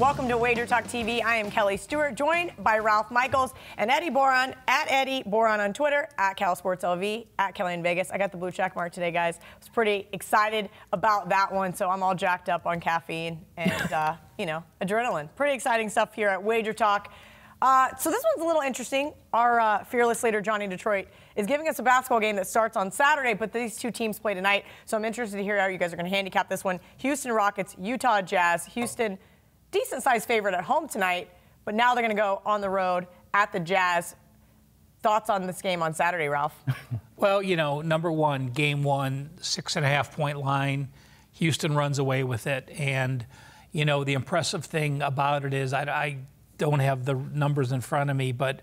Welcome to Wager Talk TV. I am Kelly Stewart, joined by Ralph Michaels and Eddie Boron at Eddie Boron on Twitter, at Cal Sports LV, at Kelly in Vegas. I got the blue check mark today, guys. I was pretty excited about that one, so I'm all jacked up on caffeine and, uh, you know, adrenaline. Pretty exciting stuff here at Wager Talk. Uh, so this one's a little interesting. Our uh, fearless leader, Johnny Detroit, is giving us a basketball game that starts on Saturday, but these two teams play tonight. So I'm interested to hear how you guys are going to handicap this one. Houston Rockets, Utah Jazz. Houston decent sized favorite at home tonight, but now they're going to go on the road at the Jazz. Thoughts on this game on Saturday, Ralph? well, you know, number one, game one, six and a half point line. Houston runs away with it. And, you know, the impressive thing about it is I, I don't have the numbers in front of me, but,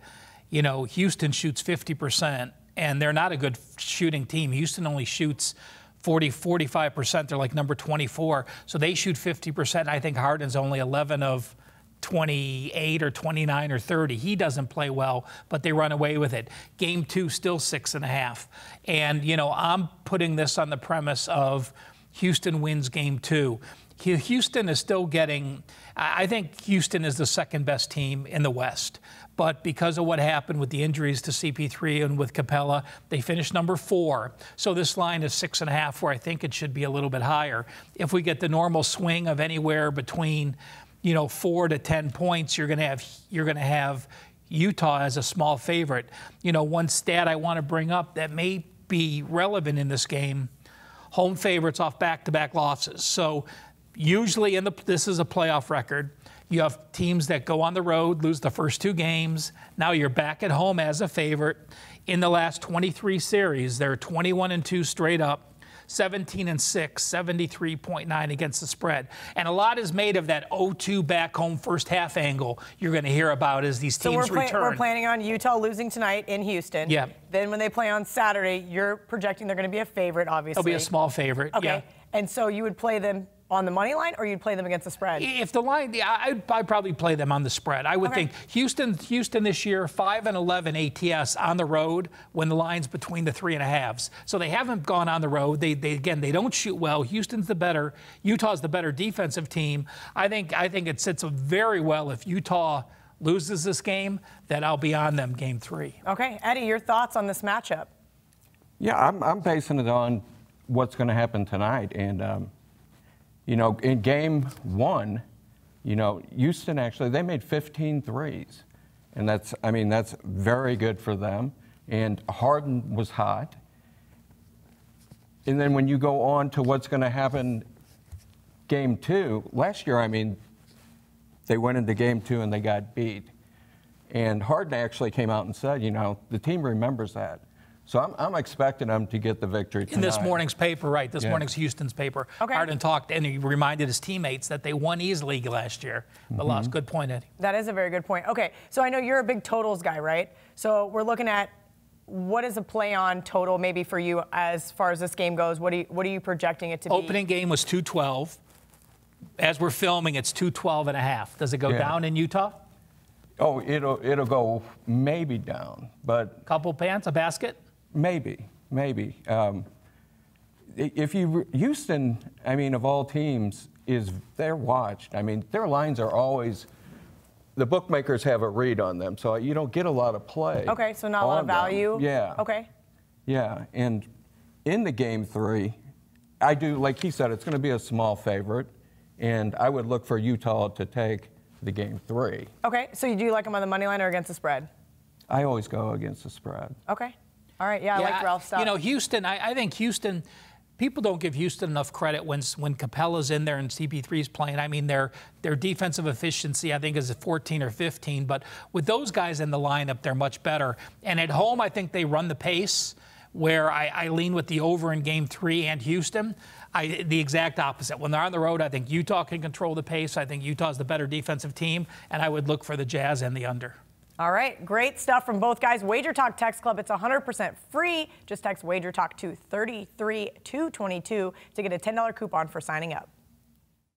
you know, Houston shoots 50%, and they're not a good shooting team. Houston only shoots 40, 45%. They're like number 24. So they shoot 50%. I think Harden's only 11 of 28 or 29 or 30. He doesn't play well, but they run away with it. Game two, still six and a half. And, you know, I'm putting this on the premise of Houston wins game two. Houston is still getting, I think Houston is the second best team in the West. But because of what happened with the injuries to CP3 and with Capela, they finished number four. So this line is six and a half, where I think it should be a little bit higher. If we get the normal swing of anywhere between, you know, four to 10 points, you're going to have, you're going to have Utah as a small favorite. You know, one stat I want to bring up that may be relevant in this game home favorites off back to back losses. So usually in the this is a playoff record. You have teams that go on the road, lose the first two games. Now you're back at home as a favorite. In the last 23 series, they're 21 and 2 straight up. 17 and 6, 73.9 against the spread. And a lot is made of that 0-2 back home first half angle you're going to hear about as these teams so we're return. we're planning on Utah losing tonight in Houston. Yeah. Then when they play on Saturday, you're projecting they're going to be a favorite, obviously. They'll be a small favorite. Okay. Yeah. And so you would play them on the money line, or you'd play them against the spread? If the line, yeah, I'd, I'd probably play them on the spread. I would okay. think Houston, Houston this year, five and eleven ATS on the road when the line's between the three and a halves. So they haven't gone on the road. They, they again, they don't shoot well. Houston's the better. Utah's the better defensive team. I think, I think it sits very well if Utah loses this game, that I'll be on them game three. Okay, Eddie, your thoughts on this matchup? Yeah, I'm, I'm basing it on what's going to happen tonight, and. Um, you know, in game one, you know, Houston actually, they made 15 threes. And that's, I mean, that's very good for them. And Harden was hot. And then when you go on to what's going to happen game two, last year, I mean, they went into game two and they got beat. And Harden actually came out and said, you know, the team remembers that. So I'm, I'm expecting them to get the victory tonight. In this morning's paper, right? This yeah. morning's Houston's paper. Okay. Harden talked and he reminded his teammates that they won easily last year, but mm-hmm. lost. Good point, Eddie. That is a very good point. Okay, so I know you're a big totals guy, right? So we're looking at what is a play on total maybe for you as far as this game goes? What are you, what are you projecting it to Opening be? Opening game was 212. As we're filming, it's 212 and a half. Does it go yeah. down in Utah? Oh, it'll it'll go maybe down, but couple pants, a basket. Maybe maybe. Um, if you Houston, I mean, of all teams, is they're watched. I mean, their lines are always. The bookmakers have a read on them, so you don't get a lot of play. Okay, so not a lot of value. Them. Yeah. Okay. Yeah, and in the game three, I do like he said, it's going to be a small favorite, and I would look for Utah to take the game three. Okay, so you do like them on the money line or against the spread? I always go against the spread. Okay. All right, yeah, I like Ralph's stuff. You know, Houston, I, I, think Houston, people don't give Houston enough credit when when Capela's in there and CP3's playing. I mean, their their defensive efficiency, I think, is 14 or 15. But with those guys in the lineup, they're much better. And at home, I think they run the pace. Where I, I lean with the over in Game Three and Houston. I, the exact opposite. When they're on the road, I think Utah can control the pace. I think Utah's the better defensive team, and I would look for the Jazz and the under. All right, great stuff from both guys. Wager Talk Text Club, it's 100% free. Just text Wager Talk to 33222 to get a $10 coupon for signing up.